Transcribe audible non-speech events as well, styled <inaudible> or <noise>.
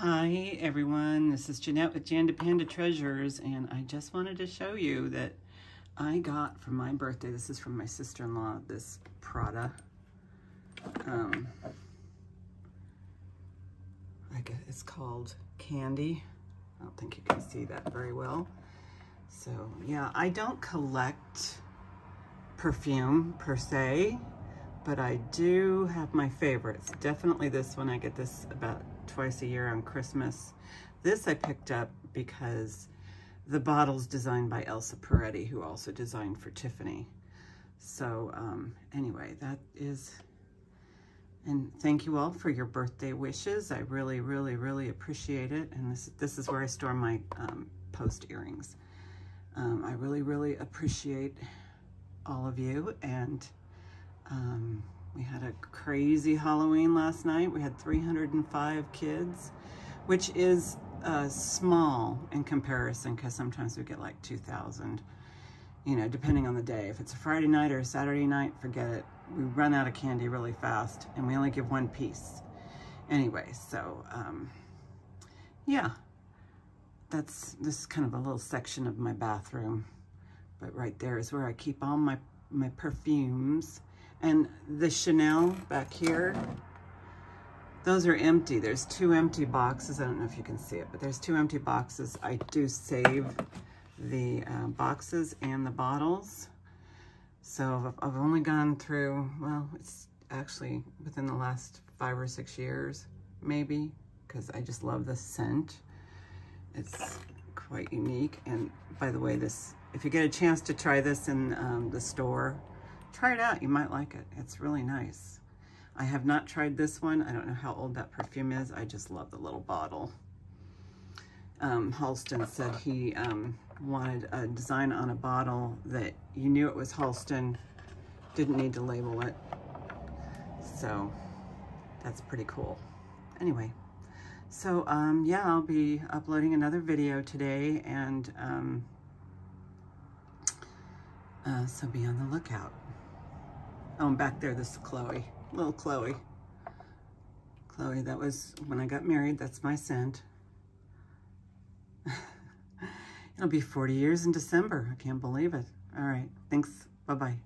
Hi everyone, this is Jeanette with JandaPanda Treasures and I just wanted to show you that I got for my birthday, this is from my sister-in-law, this Prada. Um, I guess it's called Candy. I don't think you can see that very well. So yeah, I don't collect perfume per se, but I do have my favorites. Definitely this one, I get this about twice a year on Christmas. This I picked up because the bottle's designed by Elsa Peretti, who also designed for Tiffany. So um, anyway, that is, and thank you all for your birthday wishes. I really, really, really appreciate it. And this, this is where I store my um, post earrings. Um, I really, really appreciate all of you. And um, we had a crazy Halloween last night. We had 305 kids, which is uh, small in comparison because sometimes we get like 2,000, you know, depending on the day. If it's a Friday night or a Saturday night, forget it. We run out of candy really fast and we only give one piece. Anyway, so um, yeah, that's this is kind of a little section of my bathroom. But right there is where I keep all my, my perfumes and the Chanel back here, those are empty. There's two empty boxes. I don't know if you can see it, but there's two empty boxes. I do save the uh, boxes and the bottles. So I've only gone through, well, it's actually within the last five or six years, maybe, because I just love the scent. It's quite unique. And by the way, this, if you get a chance to try this in um, the store, Try it out. You might like it. It's really nice. I have not tried this one. I don't know how old that perfume is. I just love the little bottle. Um, Halston said he um, wanted a design on a bottle that you knew it was Halston, didn't need to label it. So that's pretty cool. Anyway, so um, yeah, I'll be uploading another video today and um, uh, so be on the lookout. Oh, and back there, this is Chloe, little Chloe. Chloe, that was when I got married. That's my scent. <laughs> It'll be 40 years in December. I can't believe it. All right. Thanks. Bye-bye.